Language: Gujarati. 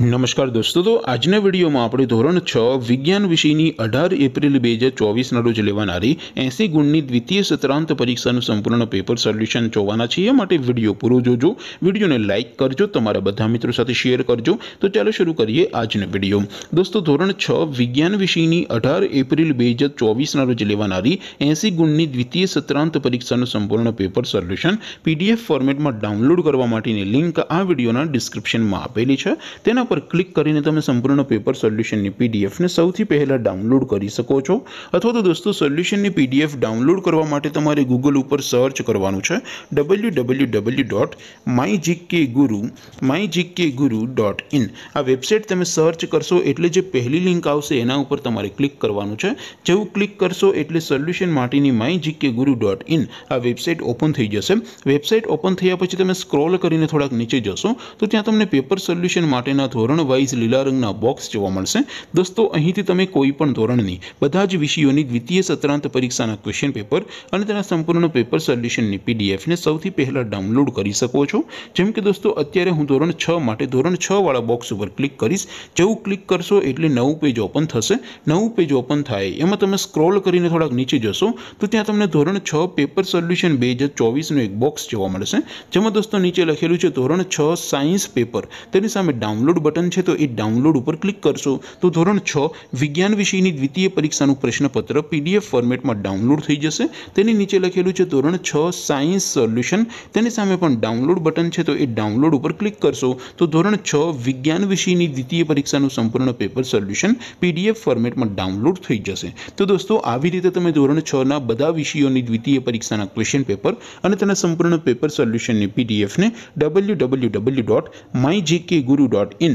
નમસ્કાર દોસ્તો આજે ને વિડિયો માં આપણી ધોરણ 6 વિજ્ઞાન વિષયની 18 એપ્રિલ 2024 ના રોજ લેવાણારી 80 ગુણની દ્વિતીય સત્રાંત પરીક્ષા નું સંપૂર્ણ પેપર સોલ્યુશન જોવાના છીએ માટે વિડિયો પૂરું જોજો વિડિયોને લાઈક કરજો તમારા બધા મિત્રો સાથે શેર કરજો તો ચાલો શરૂ કરીએ આજ ને વિડિયો દોસ્તો ધોરણ 6 વિજ્ઞાન વિષયની 18 એપ્રિલ 2024 ના રોજ લેવાણારી 80 ગુણની દ્વિતીય સત્રાંત પરીક્ષા નું સંપૂર્ણ પેપર સોલ્યુશન PDF ફોર્મેટ માં ડાઉનલોડ કરવા માટેની લિંક આ વિડિયોના ડિસ્ક્રિપ્શન માં આપેલી છે તેન પર ક્લિક કરીને તમે સંપૂર્ણ પેપર સોલ્યુશન ની પીડીએફ ને સૌથી પહેલા ડાઉનલોડ કરી શકો છો અથવા તો દોસ્તો સોલ્યુશન ની પીડીએફ ડાઉનલોડ કરવા માટે તમારે Google ઉપર સર્ચ કરવાનું છે www.mygkguru mygkguru.in આ વેબસાઈટ તમે સર્ચ કરશો એટલે જે પહેલી લિંક આવશે તેના ઉપર તમારે ક્લિક કરવાનું છે જેવું ક્લિક કરશો એટલે સોલ્યુશન માટેની mygkguru.in આ વેબસાઈટ ઓપન થઈ જશે વેબસાઈટ ઓપન થયા પછી તમે સ્ક્રોલ કરીને થોડાક નીચે જશો તો ત્યાં તમને પેપર સોલ્યુશન માટેના ધોરણ वाइज લિલારંગ ના બોક્સ જોવા મળશે દોસ્તો અહીંથી તમે કોઈ પણ ધોરણની બધા જ વિષયોની દ્વિતીય સત્રાંત પરીક્ષાના ક્વેશ્ચન પેપર અને તેના સંપૂર્ણનો પેપર સોલ્યુશનની પીડીએફ ને સૌથી પહેલા ડાઉનલોડ કરી શકો છો જેમ કે દોસ્તો અત્યારે હું ધોરણ 6 માટે ધોરણ 6 વાળો બોક્સ ઉપર ક્લિક કરીશ જેઉ ક્લિક કરશો એટલે નવું પેજ ઓપન થશે નવું પેજ ઓપન થાય એમાં તમે સ્ક્રોલ કરીને થોડક નીચે જશો તો ત્યાં તમને ધોરણ 6 પેપર સોલ્યુશન 2024 નો એક બોક્સ જોવા મળશે જેમ હું દોસ્તો નીચે લખેલું છે ધોરણ 6 સાયન્સ પેપર તેની સાથે ડાઉનલોડ બટન છે તો ઈ ડાઉનલોડ ઉપર ક્લિક કરશો તો ધોરણ 6 વિજ્ઞાન વિષયની દ્વિતીય પરીક્ષાનું પ્રશ્નપત્ર PDF ફોર્મેટમાં ડાઉનલોડ થઈ જશે તેની નીચે લખેલું છે ધોરણ 6 સાયન્સ સોલ્યુશન તેની સામે આપણ ડાઉનલોડ બટન છે તો ઈ ડાઉનલોડ ઉપર ક્લિક કરશો તો ધોરણ 6 વિજ્ઞાન વિષયની દ્વિતીય પરીક્ષાનું સંપૂર્ણ પેપર સોલ્યુશન PDF ફોર્મેટમાં ડાઉનલોડ થઈ જશે તો દોસ્તો આવી રીતે તમે ધોરણ 6 ના બધા વિષયોની દ્વિતીય પરીક્ષાના ક્વેશ્ચન પેપર અને તેના સંપૂર્ણ પેપર સોલ્યુશન ને PDF ને www.mygkguru.in